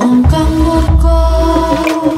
ôm căng một con